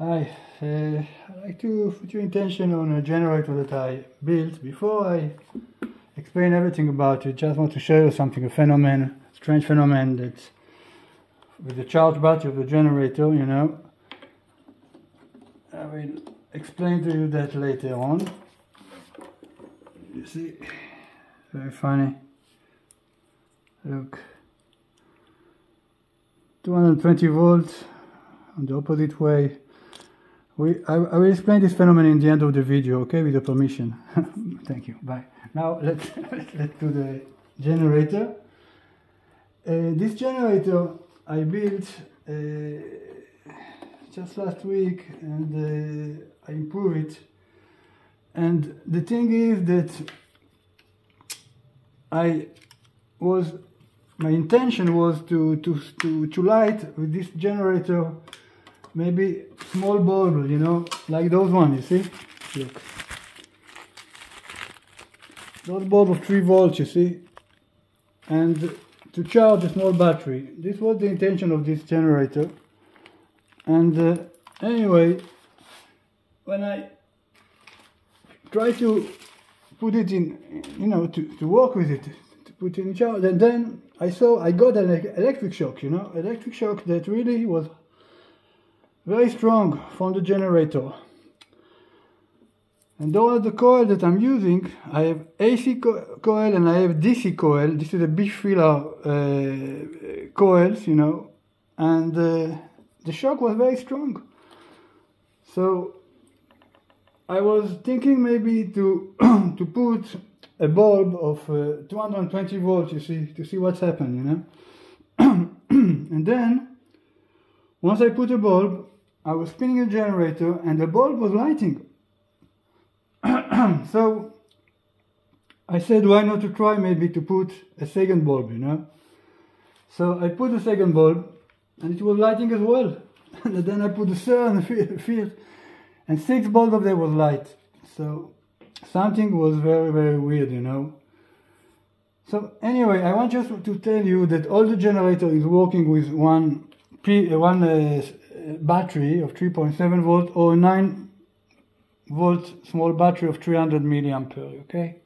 Hi, uh, I'd like to put your attention on a generator that I built. Before I explain everything about it, just want to show you something, a phenomenon, strange phenomenon that with the charge battery of the generator, you know. I will explain to you that later on. You see, very funny. Look, 220 volts on the opposite way. We, I, I, will explain this phenomenon in the end of the video, okay, with your permission. Thank you, bye. Now let's, let's do the generator. Uh, this generator I built uh, just last week and uh, I improved it. And the thing is that I was my intention was to, to, to, to light with this generator maybe small bulb, you know, like those ones, you see? Look. Those bulb of 3 volts, you see? And to charge a small battery. This was the intention of this generator. And uh, anyway, when I try to put it in, you know, to, to work with it, to put it in charge, and then I saw I got an electric shock, you know, electric shock that really was very strong from the generator. And all the coil that I'm using, I have AC co coil and I have DC coil. This is a bifilar uh, coils, you know, and uh, the shock was very strong. So I was thinking maybe to to put a bulb of uh, 220 volts, you see, to see what's happened, you know. and then, once I put a bulb, I was spinning a generator and the bulb was lighting. so, I said, why not to try maybe to put a second bulb, you know. So I put a second bulb and it was lighting as well. and then I put the third and the fifth and six bulbs of them was light. So something was very, very weird, you know. So anyway, I want just to tell you that all the generator is working with one Uh, one uh, battery of 3.7 volt or 9 volt small battery of 300 milliampere, okay?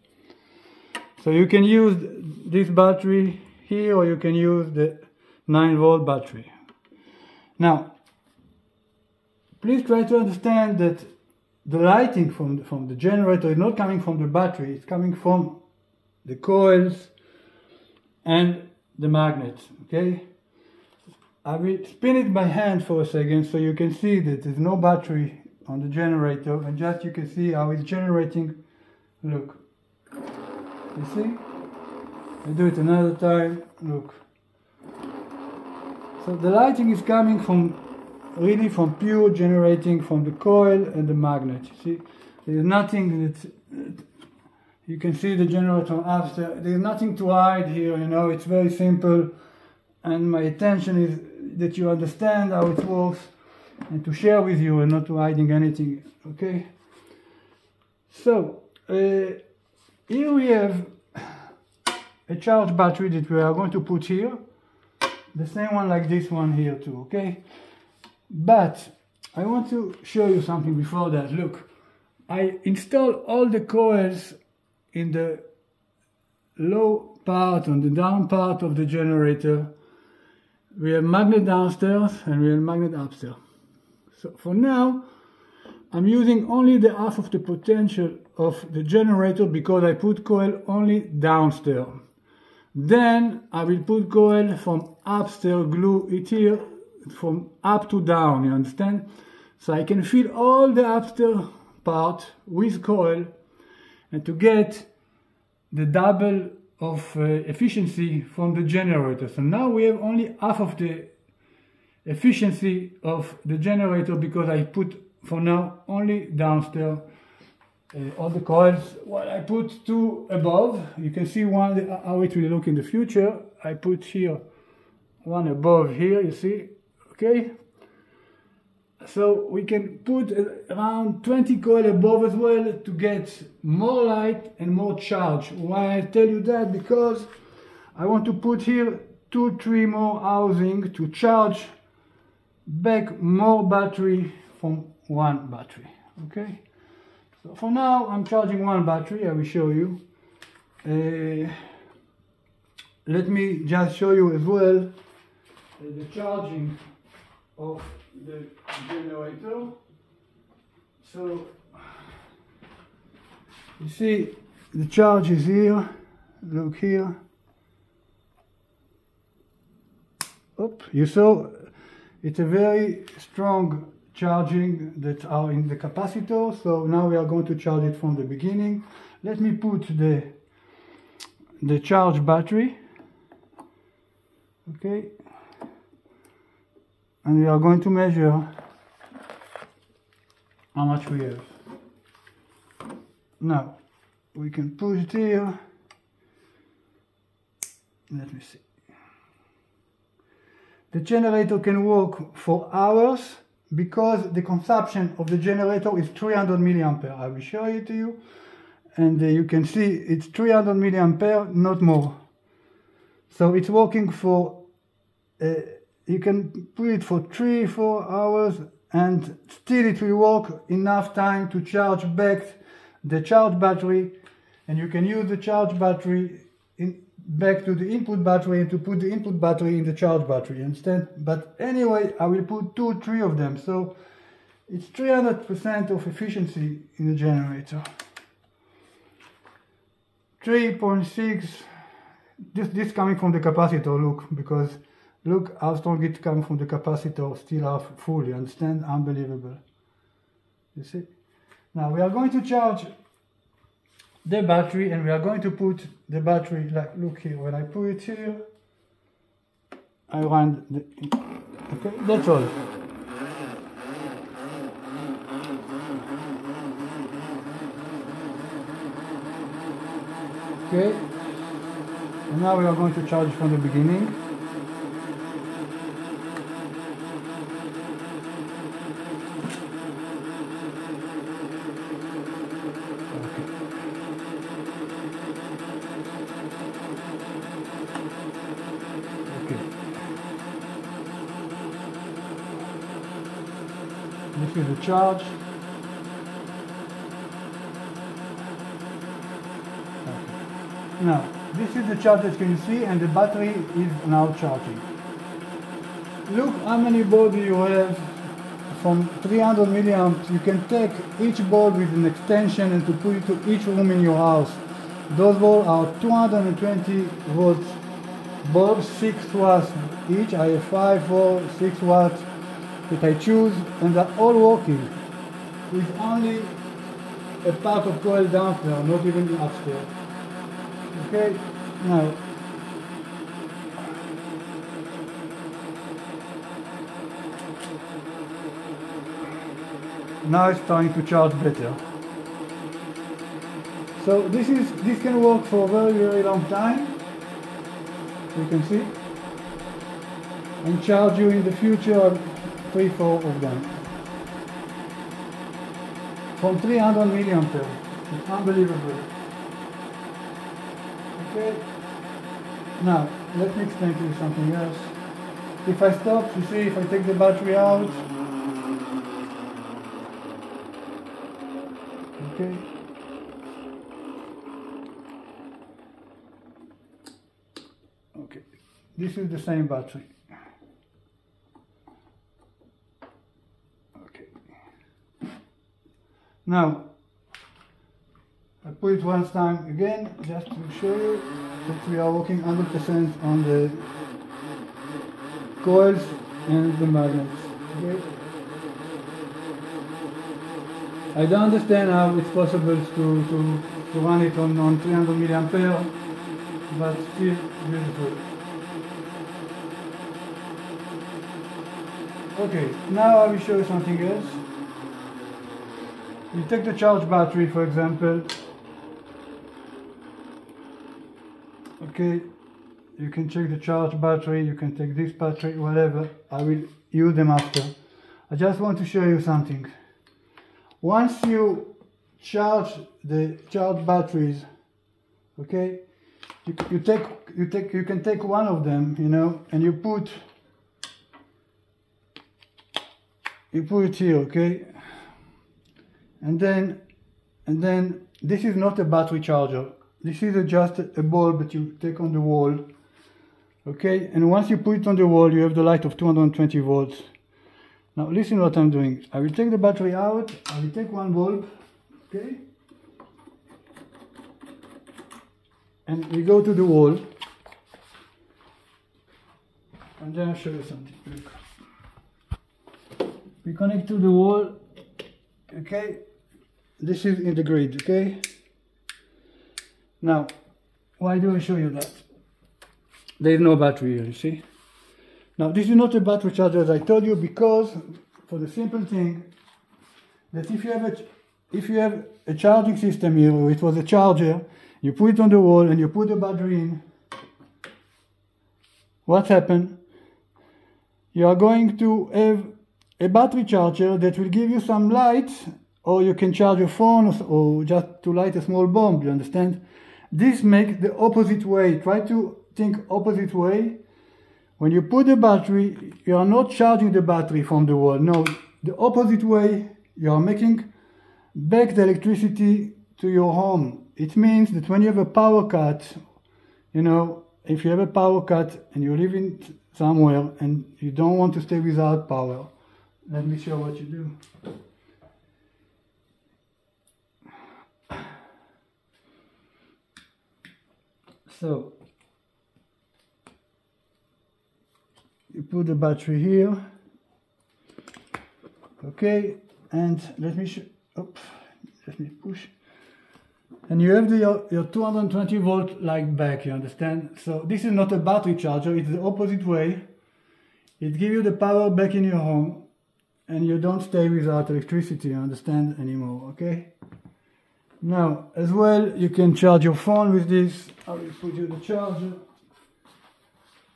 So you can use this battery here or you can use the 9 volt battery. Now, please try to understand that the lighting from the, from the generator is not coming from the battery, it's coming from the coils and the magnets, okay? I will spin it by hand for a second so you can see that there's no battery on the generator and just you can see how it's generating, look, you see? I do it another time, look. So the lighting is coming from really from pure generating from the coil and the magnet. You see, there's nothing that you can see the generator after. There's nothing to hide here. You know, it's very simple, and my attention is that you understand how it works and to share with you and not to hiding anything. Okay. So uh, here we have a charge battery that we are going to put here the same one like this one here too okay but I want to show you something before that. Look, I installed all the coils in the low part, on the down part of the generator. We have magnet downstairs and we have magnet upstairs. So for now, I'm using only the half of the potential of the generator because I put coil only downstairs. Then I will put coil from upstairs, glue it here from up to down, you understand? So I can fill all the upstairs part with coil and to get the double of uh, efficiency from the generator. So now we have only half of the efficiency of the generator because I put for now only downstairs uh, all the coils. What I put two above, you can see one how it will look in the future. I put here one above here, you see, okay so we can put around 20 coil above as well to get more light and more charge. Why I tell you that? Because I want to put here two three more housing to charge back more battery from one battery okay? So for now I'm charging one battery I will show you. Uh, let me just show you as well the charging of the generator so you see the charge is here look here. Oop, you saw it's a very strong charging that are in the capacitor so now we are going to charge it from the beginning. Let me put the the charge battery. Okay and we are going to measure how much we have now we can put it here let me see the generator can work for hours because the consumption of the generator is 300 milliampere. I will show it to you and uh, you can see it's 300 milliampere, not more. So it's working for, uh, you can put it for three, four hours and still it will work enough time to charge back the charge battery and you can use the charge battery in, back to the input battery and to put the input battery in the charge battery instead. But anyway, I will put two, three of them. So it's 300% of efficiency in the generator. 3.6, this, this coming from the capacitor, look, because look how strong it comes from the capacitor, still half full, you understand? Unbelievable. You see? Now we are going to charge the battery and we are going to put the battery like look here when I put it here I run the okay that's all okay and now we are going to charge from the beginning The charge. Okay. Now, this is the charge that you can see and the battery is now charging. Look how many bulbs you have from 300 milliamps. You can take each bulb with an extension and to put it to each room in your house. Those bulbs are 220 volts bulbs, 6 watts each. I have 5, 4, 6 watts that I choose and they're all working with only a part of coil downstairs, not even upstairs. Okay, now now it's starting to charge better. So this is this can work for a very very long time. You can see and charge you in the future three, four of them. From 300 milliampere. It's unbelievable. Okay. Now, let me explain to you something else. If I stop, you see, if I take the battery out, okay. Okay, this is the same battery. Now, I put it one time again just to show you that we are working 100% on the coils and the magnets. Okay? I don't understand how it's possible to, to, to run it on, on 300 milliampere, but still beautiful. Okay, now I will show you something else. You take the charge battery, for example. Okay, you can check the charge battery, you can take this battery, whatever. I will use them after. I just want to show you something. Once you charge the charge batteries, okay, you, you take you take you can take one of them, you know, and you put you put it here okay and then and then this is not a battery charger this is a, just a bulb that you take on the wall okay? And once you put it on the wall you have the light of 220 volts. Now listen what I'm doing. I will take the battery out. I will take one bulb okay? And we go to the wall. And then I'll show you something. Look. we connect to the wall okay this is in the grid okay? Now why do I show you that? There is no battery here you see? Now this is not a battery charger as I told you because for the simple thing that if you have a if you have a charging system here or it was a charger you put it on the wall and you put the battery in what happened? You are going to have a battery charger that will give you some light or you can charge your phone or just to light a small bomb you understand? This makes the opposite way. Try to think opposite way. When you put the battery you are not charging the battery from the wall. No the opposite way you are making back the electricity to your home. It means that when you have a power cut you know if you have a power cut and you're living somewhere and you don't want to stay without power let me show what you do so you put the battery here. Okay and let me let me push. And you have the, your, your 220 volt light back you understand? So this is not a battery charger it's the opposite way. It gives you the power back in your home and you don't stay without electricity you understand anymore okay now, as well, you can charge your phone with this. I will put you the charger.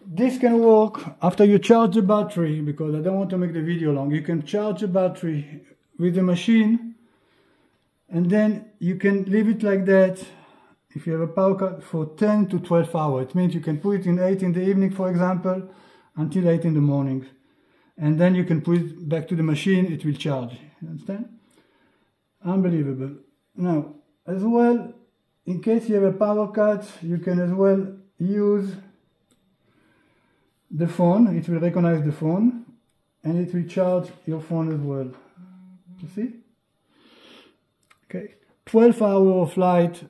This can work after you charge the battery, because I don't want to make the video long. You can charge the battery with the machine, and then you can leave it like that if you have a power cut for 10 to 12 hours. It means you can put it in 8 in the evening, for example, until 8 in the morning. And then you can put it back to the machine, it will charge. You understand? Unbelievable. Now, as well, in case you have a power cut, you can as well use the phone. It will recognize the phone and it will charge your phone as well. You see? Okay. 12 hour of light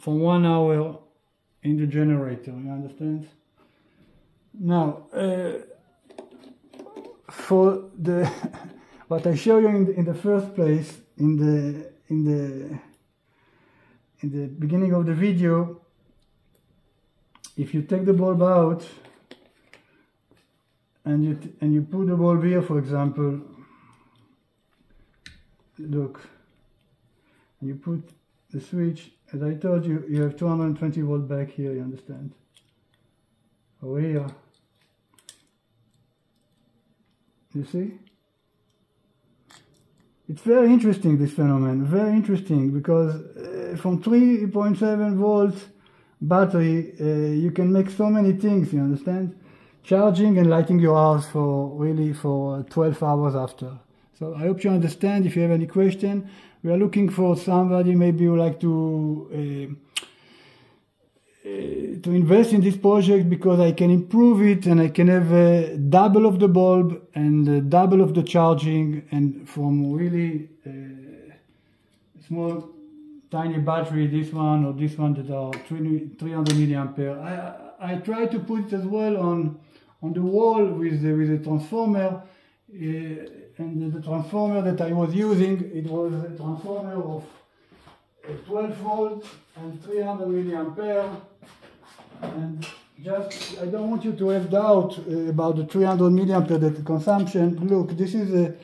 for one hour in the generator, you understand? Now, uh, for the what I show you in the, in the first place in the in the in the beginning of the video if you take the bulb out and you and you put the bulb here for example look you put the switch as I told you you have 220 volt back here you understand? Over here. You see it's very interesting this phenomenon very interesting because uh, from 3.7 volts battery uh, you can make so many things you understand? Charging and lighting your house for really for 12 hours after. So i hope you understand if you have any question. We are looking for somebody maybe you like to uh, uh, to invest in this project because I can improve it and I can have a double of the bulb and double of the charging and from really uh, small tiny battery this one or this one that are 300 milliampere. I, I try to put it as well on on the wall with the, with a transformer. Uh, and the transformer that I was using it was a transformer of 12 volt and 300 milliampere and just I don't want you to have doubt uh, about the 300 milliampere that consumption. Look this is a,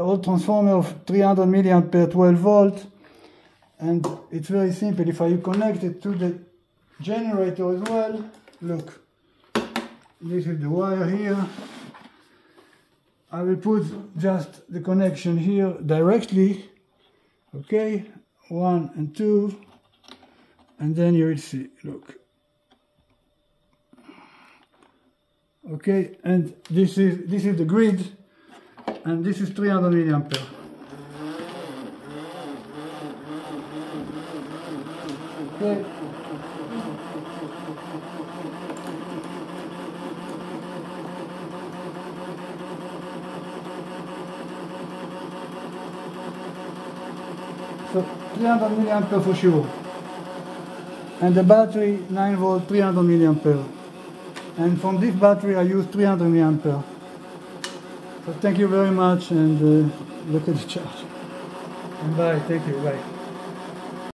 old transformer of 300 milliampere 12 volt. And it's very simple. If I connect it to the generator as well look this is the wire here. I will put just the connection here directly. Okay one and two. And then you will see. Look okay and this is this is the grid and this is 300 milliampere. Okay. So 300 milliampere for sure. And the battery 9 volt 300 milliampere. And from this battery I use 300 milliampere. So thank you very much and uh, look at the charge. And bye, thank you, bye.